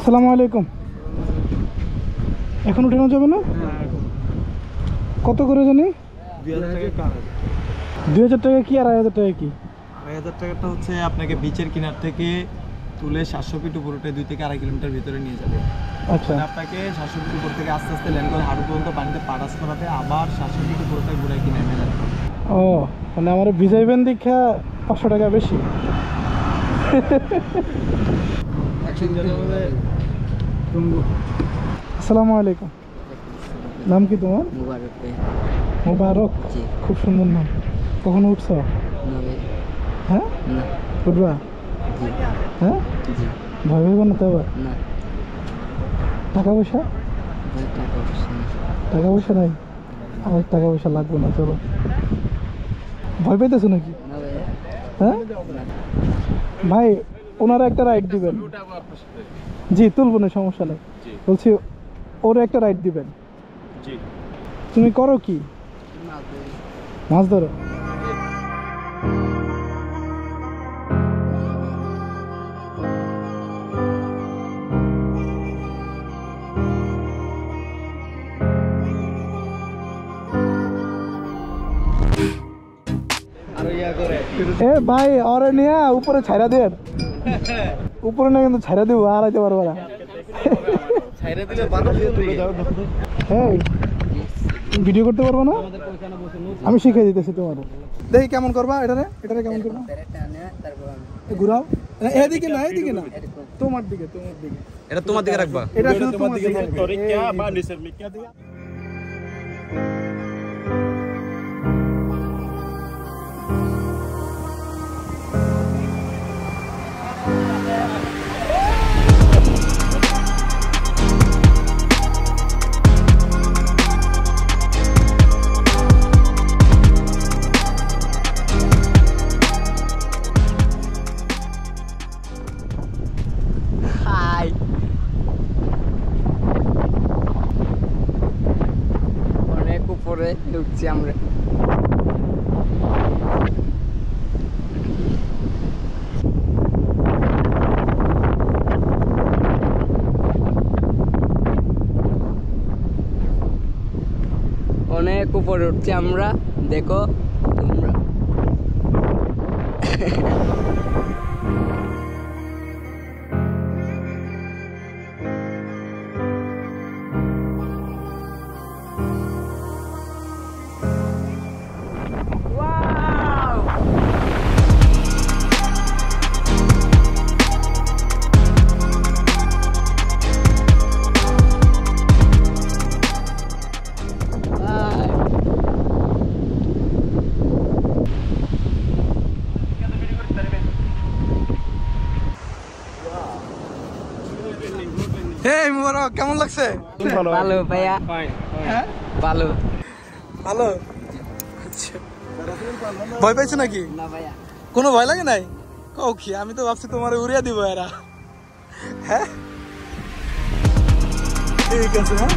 আসসালামু আলাইকুম। এখন উঠানো যাবে না? কত করে জানি? দুই হাজার টাকা কি আড়াই হাজার টাকা কি? আড়াই হাজার টাকাটা হচ্ছে আপনাকে বিচের কিনার থেকে তুলে সাতশো ফিট উপরটায় দুই থেকে আড়াই কিলোমিটার ভিতরে নিয়ে যাবে। আচ্ছা। আপনাকে সাতশো ফিট উপর থেকে আস্তে আস্তে ল্যান্ড করে পর্যন্ত পানিতে করাতে আবার সাতশো ফিট কিনে এনে যাবে ও মানে আমার ভিজাইবেন দীক্ষা পাঁচশো টাকা বেশি। আসসালামু আলাইকুম। নাম কি তোমার? মুবারক খুব সুন্দর নাম। কখনো উঠছো? হ্যাঁ? উঠবা? হ্যাঁ? ভয় পাইব না তো আবার? টাকা পয়সা? টাকা পয়সা নাই। আমার টাকা পয়সা লাগবে না চলো। ভয় পাইতেছো নাকি? হ্যাঁ? ভাই ওনারা একটা রাইড দিবেন। জি তুলবো না সমস্যা নেই। বলছি ওর একটা রাইড দিবেন। তুমি করো কি? মাছ ধরো। আরও ইয়া করে। এ ভাই ওরে নিয়ে উপরে ছাইরা দেন। উপরে না কিন্তু ছাইরা দিব আর আইতে পারব না। ছাইরে দিলে বাধা দিয়ে তুলে যাও এই ভিডিও করতে পারব না? আমি শিখিয়ে দিতেছি তোমার দেখি কেমন করবা? এটারে এটারে কেমন করবা? প্যারেটটা আনে তারপর ঘুরাও এদিকে না এদিকে না। তোমার দিকে তোমার দিকে। এটা তোমার দিকে রাখবা। এটা শুধু তোমার দিকে। অনেক ঢুকছি আমরা। অনেক উপরে উঠছি আমরা দেখো তোমরা। এই মুবারক কেমন লাগছে? ভালো। ভাইয়া। হ্যাঁ? ভালো। ভালো? আচ্ছা। ভয় পাইছো নাকি? না ভাইয়া। কোনো ভয় লাগে নাই? কও কি আমি তো ভাবছি তোমার উড়িয়ে দিব এরা। হ্যাঁ? ঠিক আছে হ্যাঁ?